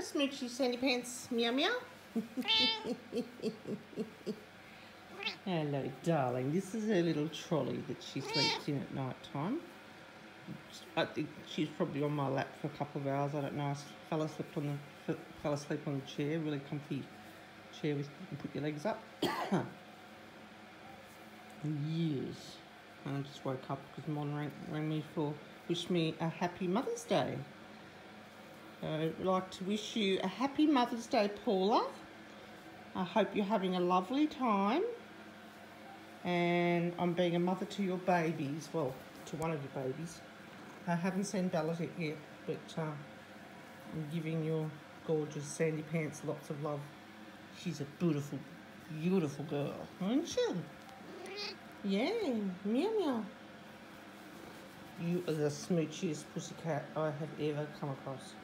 Smoochy Sandy Pants. Meow meow. Hello, darling. This is her little trolley that she sleeps in at night time. I think she's probably on my lap for a couple of hours. I don't know. I fell asleep on the fell asleep on the chair, really comfy chair with you can put your legs up. years. And I just woke up because Mon rang, rang me for wish me a happy Mother's Day. I'd like to wish you a happy Mother's Day, Paula. I hope you're having a lovely time. And I'm being a mother to your babies, well, to one of your babies. I haven't seen Bella yet, but uh, I'm giving your gorgeous Sandy Pants lots of love. She's a beautiful, beautiful girl, aren't she? Yeah, meow meow. You are the smoochiest pussycat I have ever come across.